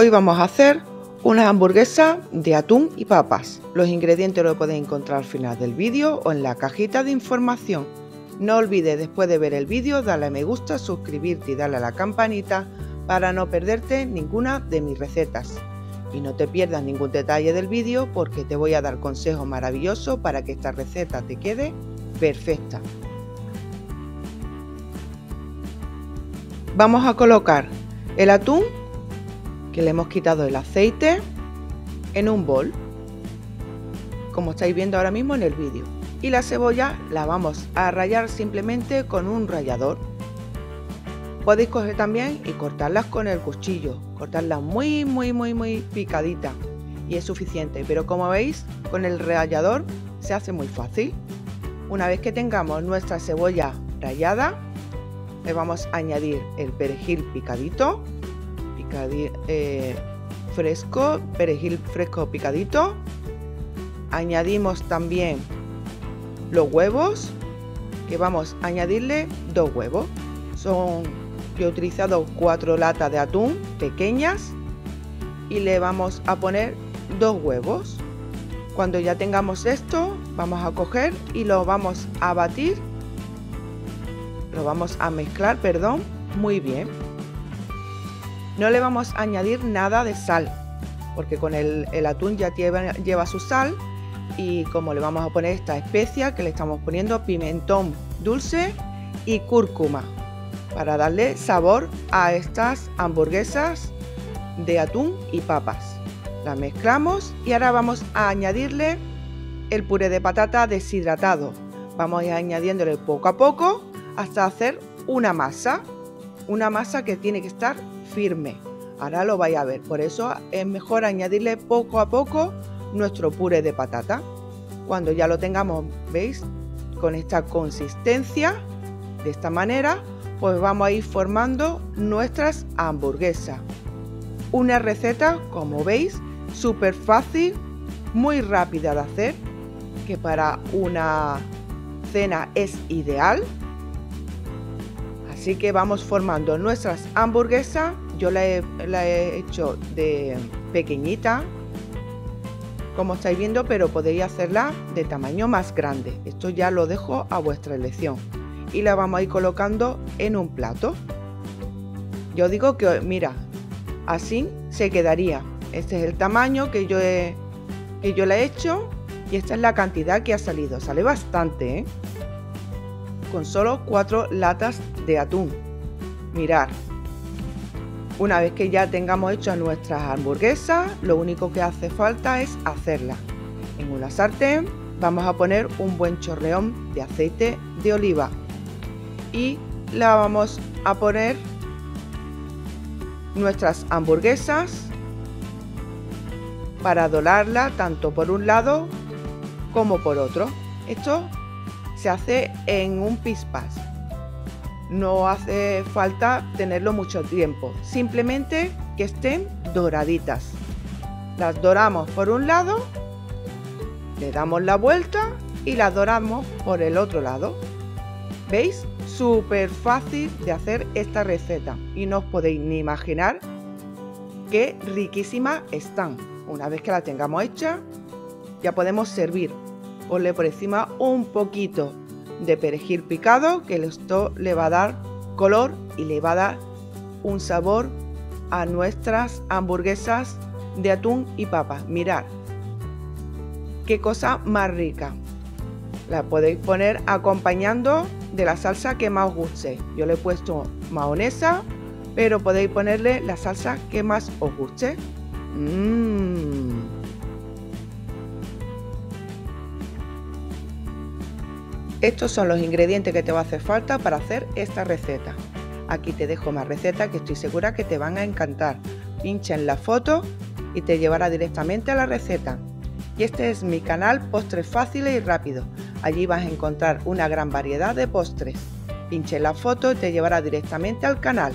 Hoy vamos a hacer una hamburguesa de atún y papas. Los ingredientes los podéis encontrar al final del vídeo o en la cajita de información. No olvides después de ver el vídeo darle a me gusta, suscribirte y darle a la campanita para no perderte ninguna de mis recetas. Y no te pierdas ningún detalle del vídeo porque te voy a dar consejos maravillosos para que esta receta te quede perfecta. Vamos a colocar el atún le hemos quitado el aceite en un bol, como estáis viendo ahora mismo en el vídeo. Y la cebolla la vamos a rallar simplemente con un rallador. Podéis coger también y cortarlas con el cuchillo, cortarlas muy muy muy muy picadita y es suficiente, pero como veis con el rallador se hace muy fácil. Una vez que tengamos nuestra cebolla rallada, le vamos a añadir el perejil picadito eh, fresco, perejil fresco picadito. Añadimos también los huevos, que vamos a añadirle dos huevos. Son, yo he utilizado cuatro latas de atún pequeñas y le vamos a poner dos huevos. Cuando ya tengamos esto, vamos a coger y lo vamos a batir. Lo vamos a mezclar, perdón, muy bien. No le vamos a añadir nada de sal, porque con el, atún ya lleva, su sal y como le vamos a poner esta especia que le estamos poniendo pimentón dulce y cúrcuma para darle sabor a estas hamburguesas de atún y papas. La mezclamos y ahora vamos a añadirle el puré de patata deshidratado. Vamos a ir añadiéndole poco a poco hasta hacer una masa. Una masa que tiene que estar Ahora lo vais a ver, por eso es mejor añadirle poco a poco nuestro puré de patata. Cuando ya lo tengamos, ¿veis? Con esta consistencia, de esta manera, pues vamos a ir formando nuestras hamburguesas. Una receta, como veis, súper fácil, muy rápida de hacer, que para una cena es ideal Así que vamos formando nuestras hamburguesas. Yo la he, hecho de pequeñita, como estáis viendo, pero podéis hacerla de tamaño más grande. Esto ya lo dejo a vuestra elección. Y la vamos a ir colocando en un plato. Yo digo que, mira, así se quedaría. Este es el tamaño que yo he, que yo le he hecho y esta es la cantidad que ha salido. Sale bastante, ¿eh? con solo cuatro latas de atún. Mirar. Una vez que ya tengamos hechas nuestras hamburguesas, lo único que hace falta es hacerlas. En una sartén vamos a poner un buen chorreón de aceite de oliva y la vamos a poner nuestras hamburguesas para dorarla tanto por un lado como por otro. Esto se hace en un pispas. No hace falta tenerlo mucho tiempo, simplemente que estén doraditas. Las doramos por un lado, le damos la vuelta y las doramos por el otro lado. ¿Veis? Súper fácil de hacer esta receta y no os podéis ni imaginar qué riquísimas están. Una vez que la tengamos hecha, ya podemos servir ponle por encima un poquito de perejil picado que esto le va a dar color y le va a dar un sabor a nuestras hamburguesas de atún y papa. Mirad, qué cosa más rica. La podéis poner acompañando de la salsa que más os guste. Yo le he puesto mahonesa, pero podéis ponerle la salsa que más os guste. Mmm. Estos son los ingredientes que te va a hacer falta para hacer esta receta. Aquí te dejo más recetas que estoy segura que te van a encantar. Pincha en la foto y te llevará directamente a la receta. Y este es mi canal Postres Fáciles y Rápidos. Allí vas a encontrar una gran variedad de postres. Pincha en la foto y te llevará directamente al canal.